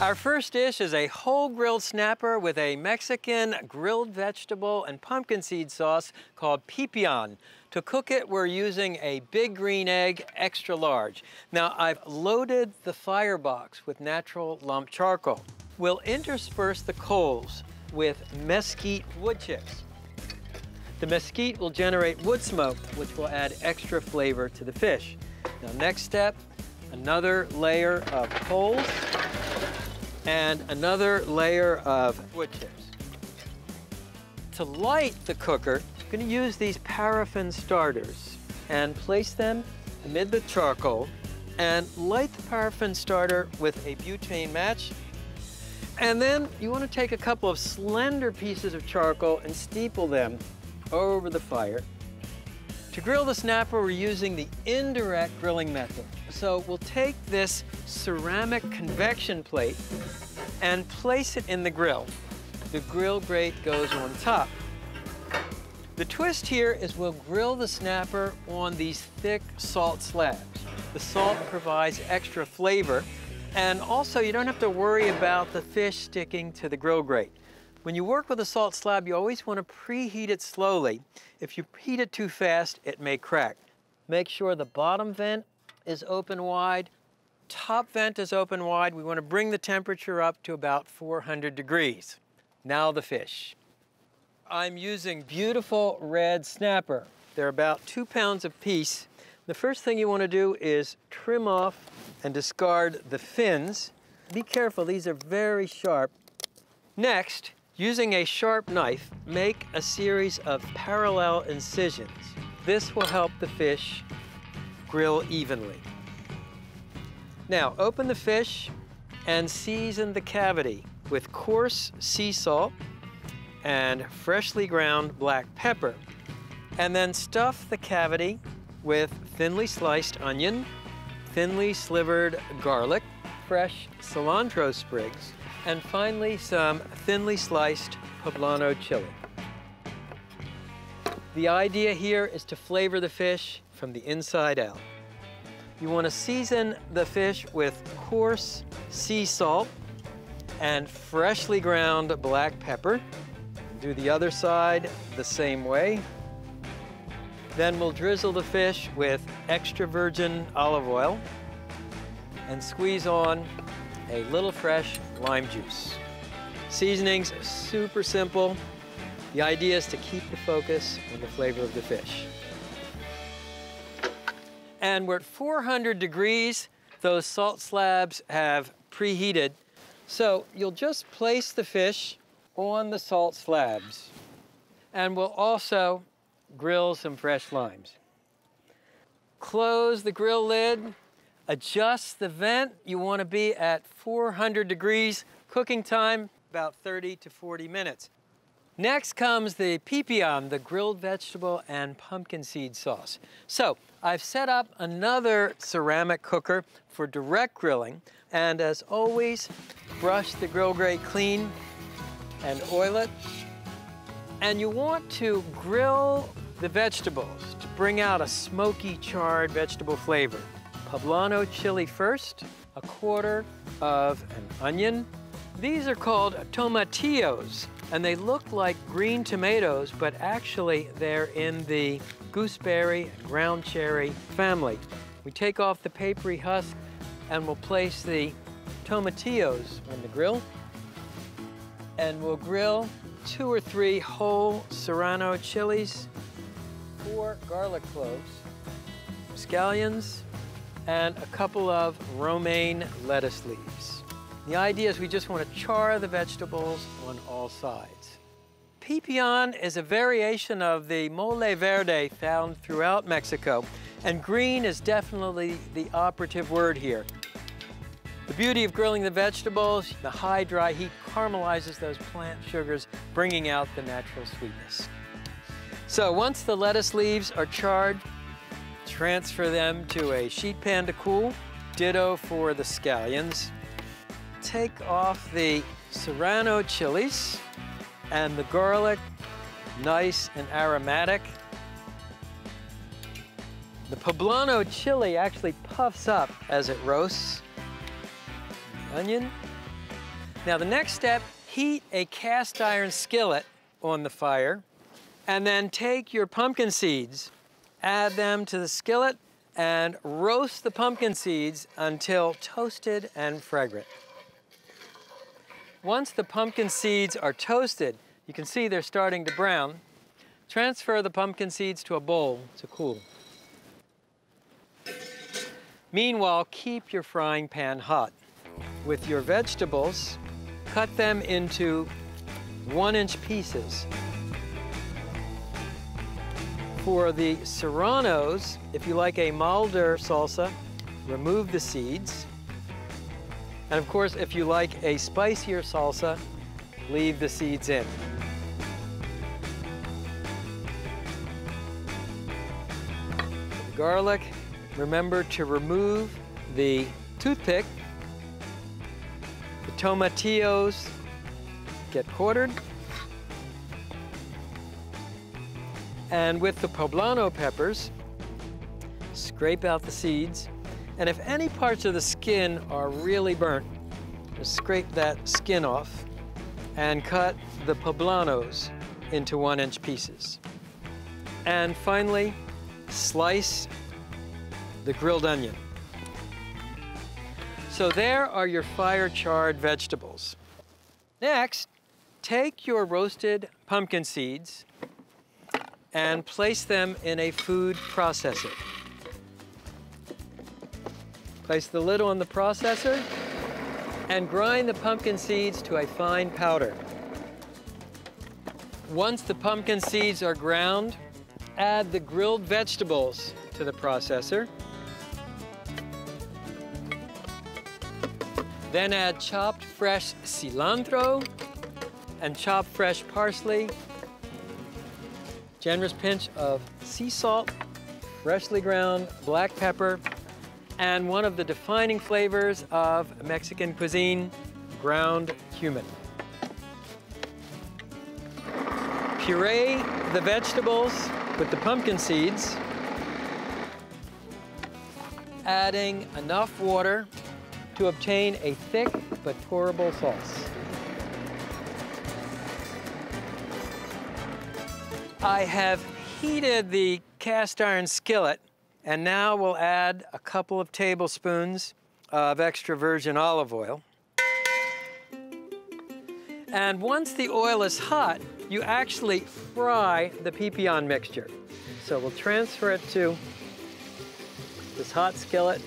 Our first dish is a whole grilled snapper with a Mexican grilled vegetable and pumpkin seed sauce called pipian. To cook it, we're using a big green egg, extra large. Now, I've loaded the firebox with natural lump charcoal. We'll intersperse the coals with mesquite wood chips. The mesquite will generate wood smoke, which will add extra flavor to the fish. Now, next step, another layer of coals and another layer of wood chips. To light the cooker, I'm going to use these paraffin starters and place them amid the charcoal and light the paraffin starter with a butane match. And then you want to take a couple of slender pieces of charcoal and steeple them over the fire. To grill the snapper, we're using the indirect grilling method. So we'll take this ceramic convection plate and place it in the grill. The grill grate goes on top. The twist here is we'll grill the snapper on these thick salt slabs. The salt provides extra flavor, and also you don't have to worry about the fish sticking to the grill grate. When you work with a salt slab, you always want to preheat it slowly. If you heat it too fast, it may crack. Make sure the bottom vent is open wide, top vent is open wide. We want to bring the temperature up to about 400 degrees. Now the fish. I'm using beautiful red snapper. They're about two pounds a piece. The first thing you want to do is trim off and discard the fins. Be careful, these are very sharp. Next, using a sharp knife, make a series of parallel incisions. This will help the fish grill evenly. Now, open the fish and season the cavity with coarse sea salt and freshly ground black pepper. And then stuff the cavity with thinly sliced onion, thinly slivered garlic, fresh cilantro sprigs, and finally some thinly sliced poblano chili. The idea here is to flavor the fish from the inside out. You want to season the fish with coarse sea salt and freshly ground black pepper. Do the other side the same way. Then we'll drizzle the fish with extra virgin olive oil and squeeze on a little fresh lime juice. Seasonings super simple. The idea is to keep the focus on the flavor of the fish and we're at 400 degrees. Those salt slabs have preheated. So you'll just place the fish on the salt slabs. And we'll also grill some fresh limes. Close the grill lid, adjust the vent. You want to be at 400 degrees. Cooking time, about 30 to 40 minutes. Next comes the pipian, the grilled vegetable and pumpkin seed sauce. So I've set up another ceramic cooker for direct grilling. And as always, brush the grill grate clean and oil it. And you want to grill the vegetables to bring out a smoky, charred vegetable flavor. Poblano chili first, a quarter of an onion. These are called tomatillos and they look like green tomatoes, but actually they're in the gooseberry ground cherry family. We take off the papery husk and we'll place the tomatillos on the grill. And we'll grill two or three whole serrano chilies, four garlic cloves, scallions, and a couple of romaine lettuce leaves. The idea is we just want to char the vegetables on all sides. Pipian is a variation of the mole verde found throughout Mexico, and green is definitely the operative word here. The beauty of grilling the vegetables, the high dry heat caramelizes those plant sugars, bringing out the natural sweetness. So once the lettuce leaves are charred, transfer them to a sheet pan to cool. Ditto for the scallions take off the serrano chilies and the garlic, nice and aromatic. The poblano chili actually puffs up as it roasts. The onion Now the next step, heat a cast iron skillet on the fire and then take your pumpkin seeds, add them to the skillet and roast the pumpkin seeds until toasted and fragrant. Once the pumpkin seeds are toasted, you can see they're starting to brown, transfer the pumpkin seeds to a bowl to cool. Meanwhile, keep your frying pan hot. With your vegetables, cut them into one inch pieces. For the serranos, if you like a milder salsa, remove the seeds. And of course, if you like a spicier salsa, leave the seeds in. Garlic, remember to remove the toothpick. The tomatillos get quartered. And with the poblano peppers, scrape out the seeds. And if any parts of the skin are really burnt, just scrape that skin off and cut the poblanos into one inch pieces. And finally, slice the grilled onion. So there are your fire charred vegetables. Next, take your roasted pumpkin seeds and place them in a food processor. Place the lid on the processor and grind the pumpkin seeds to a fine powder. Once the pumpkin seeds are ground, add the grilled vegetables to the processor. Then add chopped fresh cilantro and chopped fresh parsley generous pinch of sea salt, freshly ground black pepper, and one of the defining flavors of Mexican cuisine, ground cumin. Puree the vegetables with the pumpkin seeds, adding enough water to obtain a thick but pourable sauce. I have heated the cast iron skillet and now we'll add a couple of tablespoons of extra virgin olive oil. And once the oil is hot, you actually fry the pipian mixture. So we'll transfer it to this hot skillet.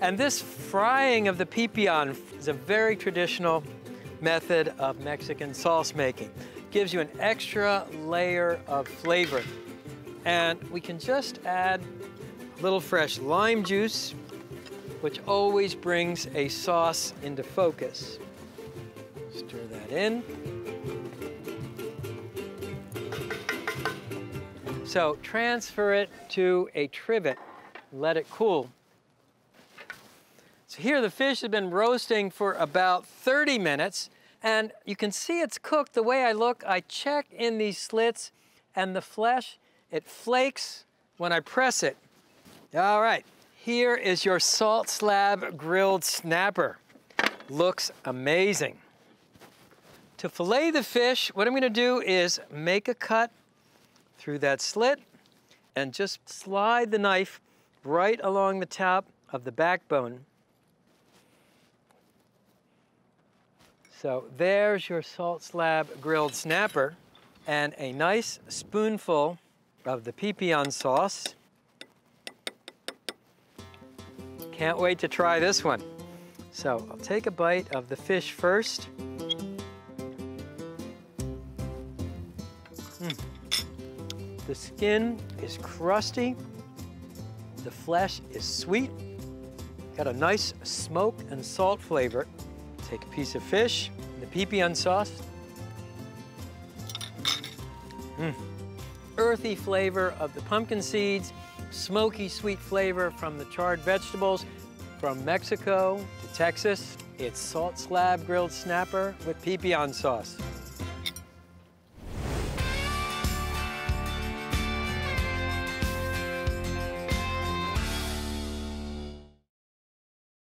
And this frying of the pipian is a very traditional method of Mexican sauce making gives you an extra layer of flavor. And we can just add a little fresh lime juice, which always brings a sauce into focus. Stir that in. So transfer it to a trivet, let it cool. So here the fish has been roasting for about 30 minutes. And you can see it's cooked the way I look. I check in these slits and the flesh, it flakes when I press it. All right, here is your salt slab grilled snapper. Looks amazing. To fillet the fish, what I'm gonna do is make a cut through that slit and just slide the knife right along the top of the backbone So there's your salt slab grilled snapper and a nice spoonful of the pipian sauce. Can't wait to try this one. So I'll take a bite of the fish first. Mm. The skin is crusty. The flesh is sweet. Got a nice smoke and salt flavor. Take a piece of fish, and the pipian sauce. Earthy flavor of the pumpkin seeds, smoky sweet flavor from the charred vegetables. From Mexico to Texas, it's salt slab grilled snapper with pipian sauce.